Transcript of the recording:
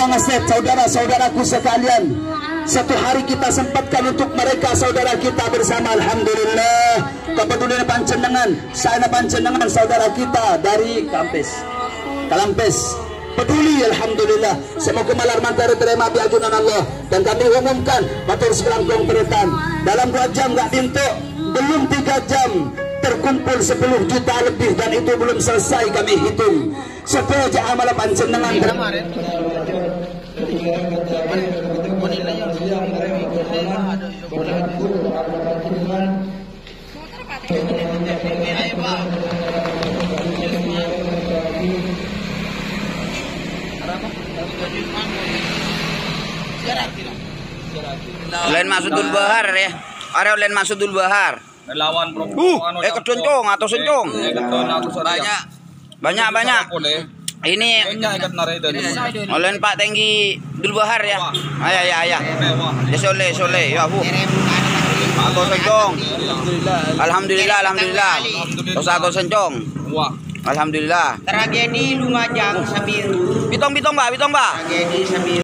Buang Asep, saudara-saudaraku sekalian. Satu hari kita sempatkan untuk mereka saudara kita bersama. Alhamdulillah. Kepedulian pancenengan Sana pancenengan saudara kita dari Kampes. Kalampes peduli Alhamdulillah. Semua kemalar mantara terima biajunan Allah. Dan kami umumkan matur sekelangkung peretan dalam dua jam gak bintuk. Belum tiga jam terkumpul 10 juta lebih dan itu belum selesai kami hitung supaya amal pancenengan Lain masuk dulu bahar ya. Are lain masuk dulu bahar. Lawan pro. Uh, eh kedoncong atau sencong. Eh keton atau Banyak. Banyak banyak. Boleh. Ini oleh Pak Tenggi dulu bahar ya. Ayah ya ayah. Ya soleh soleh ya bu. Atau sencong. Alhamdulillah alhamdulillah. Terus atau sencong. Wah. Alhamdulillah. Tragedi Lumajang Sabiru. Bitong bitong mbak bitong mbak. Tragedi Sabiru.